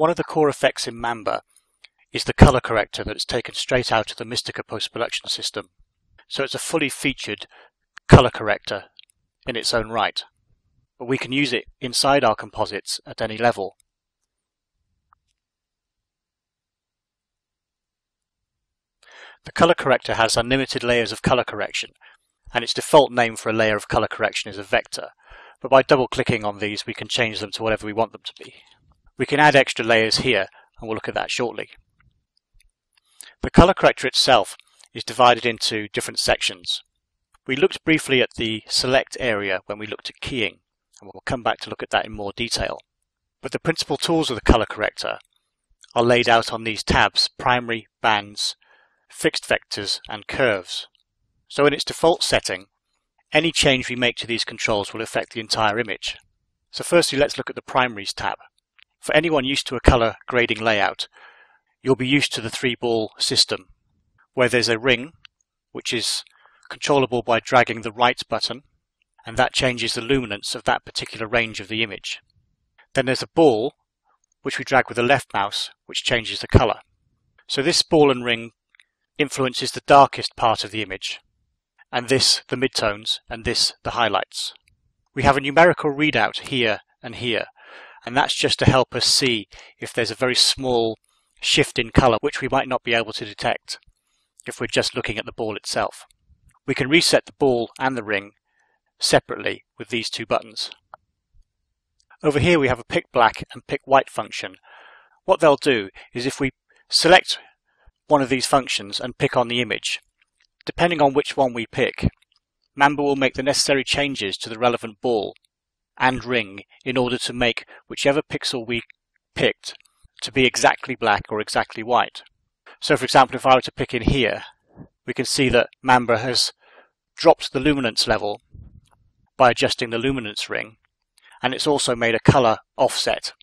One of the core effects in Mamba is the color corrector that is taken straight out of the Mistika post-production system. So it's a fully featured color corrector in its own right. But we can use it inside our composites at any level. The color corrector has unlimited layers of color correction, and its default name for a layer of color correction is a vector, but by double clicking on these we can change them to whatever we want them to be. We can add extra layers here, and we'll look at that shortly. The color corrector itself is divided into different sections. We looked briefly at the select area when we looked at keying, and we'll come back to look at that in more detail. But the principal tools of the color corrector are laid out on these tabs, primary, bands, fixed vectors and curves. So in its default setting, any change we make to these controls will affect the entire image. So firstly, let's look at the primaries tab. For anyone used to a color grading layout, you'll be used to the three ball system, where there's a ring, which is controllable by dragging the right button, and that changes the luminance of that particular range of the image. Then there's a ball, which we drag with the left mouse, which changes the color. So this ball and ring influences the darkest part of the image, and this the midtones, and this the highlights. We have a numerical readout here and here, and that's just to help us see if there's a very small shift in color which we might not be able to detect if we're just looking at the ball itself. We can reset the ball and the ring separately with these two buttons. Over here we have a pick black and pick white function. What they'll do is if we select one of these functions and pick on the image. Depending on which one we pick, Mamba will make the necessary changes to the relevant ball and ring in order to make whichever pixel we picked to be exactly black or exactly white. So for example, if I were to pick in here, we can see that Mamba has dropped the luminance level by adjusting the luminance ring, and it's also made a color offset.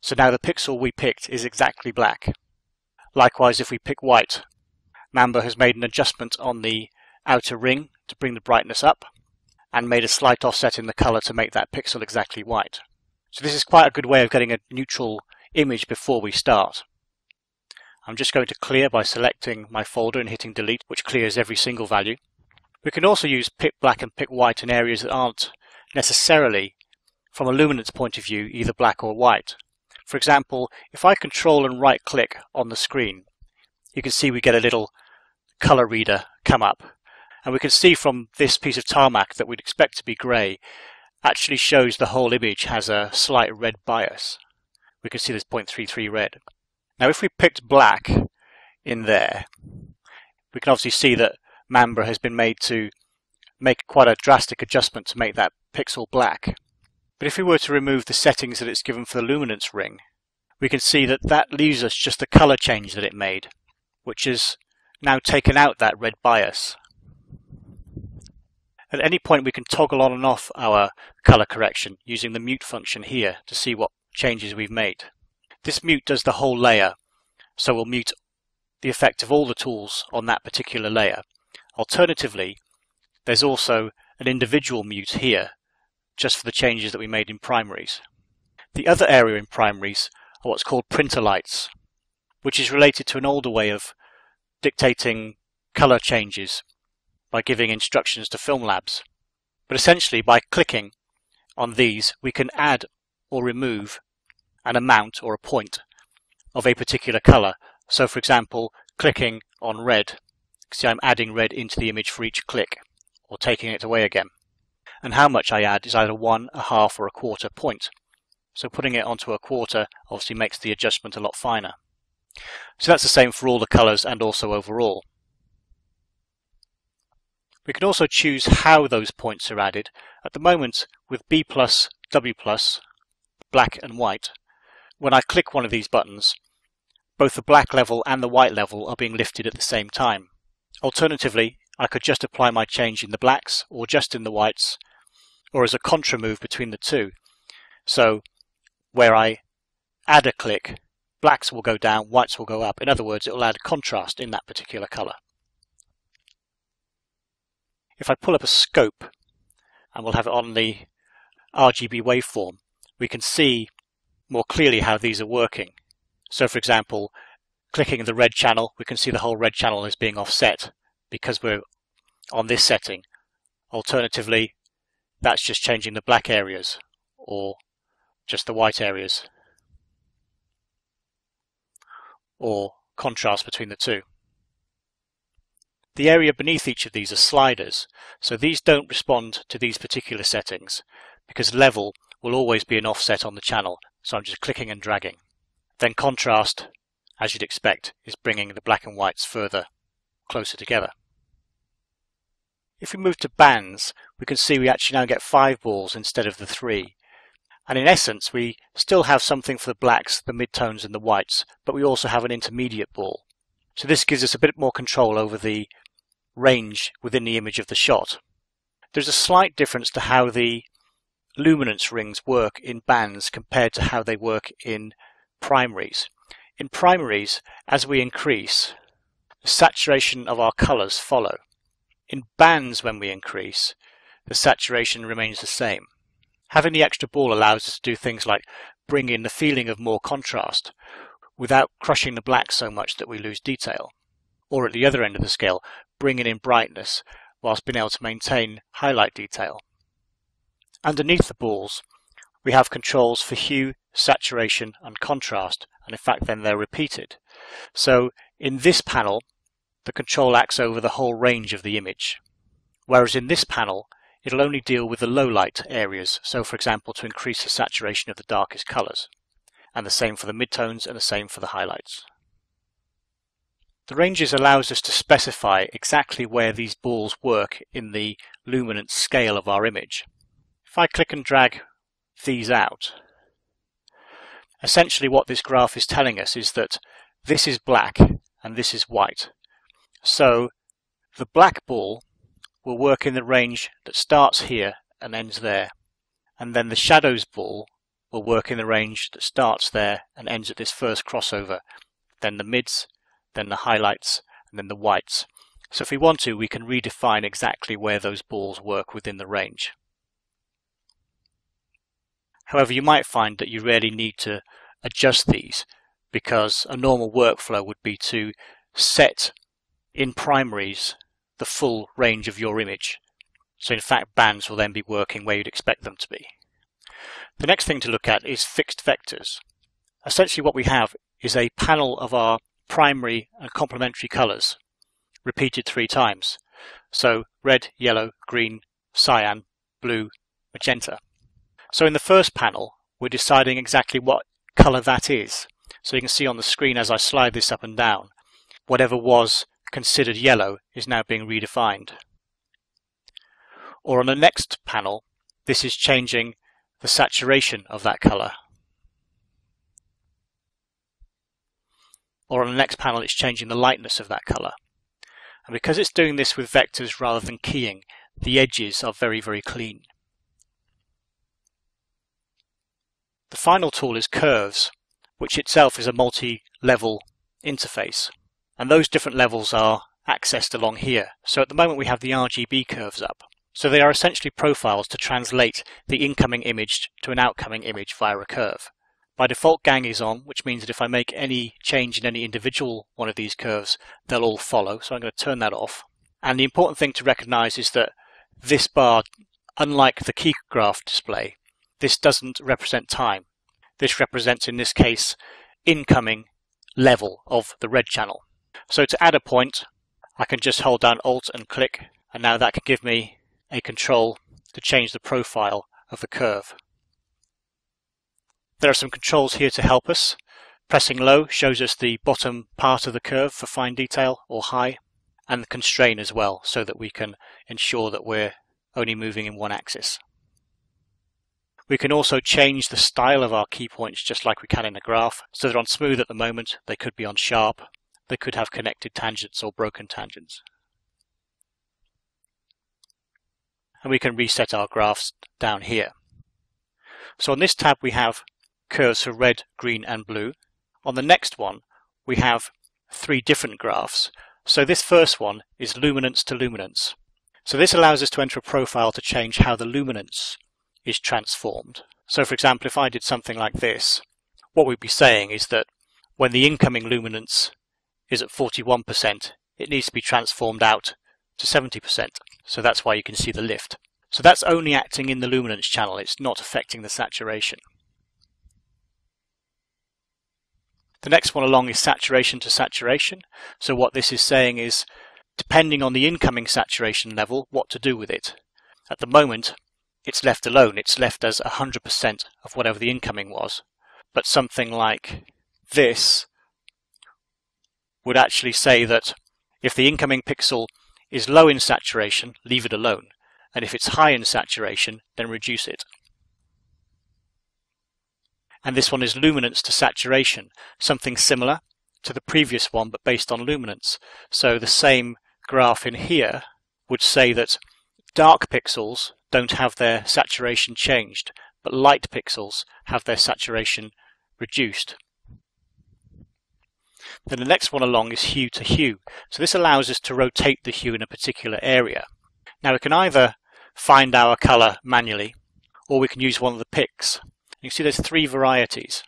So now the pixel we picked is exactly black. Likewise, if we pick white, Mamba has made an adjustment on the outer ring to bring the brightness up and made a slight offset in the color to make that pixel exactly white. So this is quite a good way of getting a neutral image before we start. I'm just going to clear by selecting my folder and hitting delete, which clears every single value. We can also use pick black and pick white in areas that aren't necessarily, from a luminance point of view, either black or white. For example, if I control and right click on the screen, you can see we get a little color reader come up. And we can see from this piece of tarmac that we'd expect to be grey actually shows the whole image has a slight red bias. We can see there's 0.33 red. Now if we picked black in there, we can obviously see that Mamba has been made to make quite a drastic adjustment to make that pixel black. But if we were to remove the settings that it's given for the luminance ring, we can see that that leaves us just the color change that it made, which has now taken out that red bias. At any point we can toggle on and off our color correction using the mute function here to see what changes we've made. This mute does the whole layer, so we'll mute the effect of all the tools on that particular layer. Alternatively, there's also an individual mute here just for the changes that we made in primaries. The other area in primaries are what's called printer lights, which is related to an older way of dictating color changes by giving instructions to film labs. But essentially, by clicking on these, we can add or remove an amount or a point of a particular color. So for example, clicking on red, see I'm adding red into the image for each click, or taking it away again and how much I add is either one, a half, or a quarter point. So putting it onto a quarter obviously makes the adjustment a lot finer. So that's the same for all the colours and also overall. We can also choose how those points are added. At the moment, with B+, plus, W+, plus, black and white, when I click one of these buttons, both the black level and the white level are being lifted at the same time. Alternatively, I could just apply my change in the blacks or just in the whites or as a contra move between the two. So where I add a click, blacks will go down, whites will go up. In other words, it will add contrast in that particular color. If I pull up a scope, and we'll have it on the RGB waveform, we can see more clearly how these are working. So for example, clicking the red channel, we can see the whole red channel is being offset because we're on this setting. Alternatively, that's just changing the black areas or just the white areas or contrast between the two. The area beneath each of these are sliders, so these don't respond to these particular settings because level will always be an offset on the channel, so I'm just clicking and dragging. Then contrast, as you'd expect, is bringing the black and whites further closer together. If we move to bands, we can see we actually now get five balls instead of the three. And in essence, we still have something for the blacks, the midtones and the whites, but we also have an intermediate ball. So this gives us a bit more control over the range within the image of the shot. There's a slight difference to how the luminance rings work in bands compared to how they work in primaries. In primaries, as we increase, the saturation of our colours follow. In bands, when we increase, the saturation remains the same. Having the extra ball allows us to do things like bring in the feeling of more contrast without crushing the black so much that we lose detail. Or at the other end of the scale, bringing in brightness whilst being able to maintain highlight detail. Underneath the balls, we have controls for hue, saturation and contrast, and in fact then they're repeated. So in this panel, the control acts over the whole range of the image. Whereas in this panel, it'll only deal with the low light areas, so for example to increase the saturation of the darkest colours, and the same for the midtones and the same for the highlights. The ranges allows us to specify exactly where these balls work in the luminance scale of our image. If I click and drag these out, essentially what this graph is telling us is that this is black and this is white. So the black ball will work in the range that starts here and ends there. And then the shadows ball will work in the range that starts there and ends at this first crossover. Then the mids then the highlights, and then the whites. So if we want to, we can redefine exactly where those balls work within the range. However, you might find that you really need to adjust these because a normal workflow would be to set in primaries the full range of your image. So in fact, bands will then be working where you'd expect them to be. The next thing to look at is fixed vectors. Essentially what we have is a panel of our primary and complementary colours repeated three times. So red, yellow, green, cyan, blue, magenta. So in the first panel, we're deciding exactly what colour that is. So you can see on the screen as I slide this up and down, whatever was considered yellow is now being redefined. Or on the next panel, this is changing the saturation of that colour. Or on the next panel it's changing the lightness of that color. And because it's doing this with vectors rather than keying, the edges are very, very clean. The final tool is curves, which itself is a multi-level interface. And those different levels are accessed along here. So at the moment we have the RGB curves up. So they are essentially profiles to translate the incoming image to an outcoming image via a curve. By default gang is on, which means that if I make any change in any individual one of these curves, they'll all follow. So I'm going to turn that off. And the important thing to recognize is that this bar, unlike the key graph display, this doesn't represent time. This represents, in this case, incoming level of the red channel. So to add a point, I can just hold down Alt and click, and now that can give me a control to change the profile of the curve. There are some controls here to help us. Pressing low shows us the bottom part of the curve for fine detail or high and the constrain as well so that we can ensure that we're only moving in one axis. We can also change the style of our key points just like we can in a graph so they're on smooth at the moment they could be on sharp, they could have connected tangents or broken tangents. And we can reset our graphs down here. So on this tab we have curves for red, green and blue. On the next one, we have three different graphs. So this first one is luminance to luminance. So this allows us to enter a profile to change how the luminance is transformed. So for example, if I did something like this, what we'd be saying is that when the incoming luminance is at 41%, it needs to be transformed out to 70%. So that's why you can see the lift. So that's only acting in the luminance channel, it's not affecting the saturation. The next one along is saturation to saturation. So what this is saying is, depending on the incoming saturation level, what to do with it. At the moment, it's left alone. It's left as 100% of whatever the incoming was. But something like this would actually say that if the incoming pixel is low in saturation, leave it alone. And if it's high in saturation, then reduce it. And this one is luminance to saturation, something similar to the previous one, but based on luminance. So the same graph in here would say that dark pixels don't have their saturation changed, but light pixels have their saturation reduced. Then the next one along is hue to hue. So this allows us to rotate the hue in a particular area. Now we can either find our color manually, or we can use one of the picks. You see there's three varieties.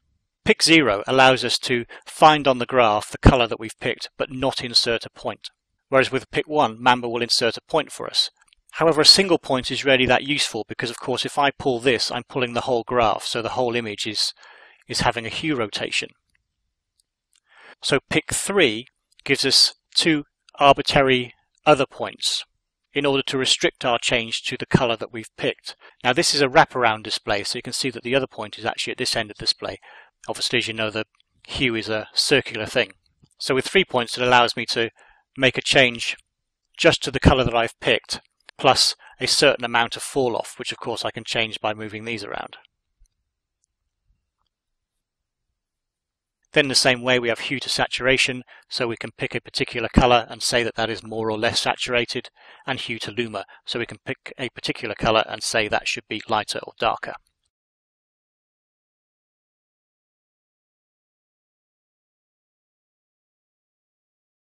Pick 0 allows us to find on the graph the color that we've picked, but not insert a point. Whereas with pick 1, Mamba will insert a point for us. However, a single point is rarely that useful because, of course, if I pull this, I'm pulling the whole graph, so the whole image is, is having a hue rotation. So pick 3 gives us two arbitrary other points in order to restrict our change to the color that we've picked. Now this is a wraparound display, so you can see that the other point is actually at this end of the display. Obviously, as you know, the hue is a circular thing. So with three points, it allows me to make a change just to the color that I've picked plus a certain amount of fall off, which of course I can change by moving these around. Then the same way we have hue to saturation, so we can pick a particular color and say that that is more or less saturated, and hue to luma, so we can pick a particular color and say that should be lighter or darker.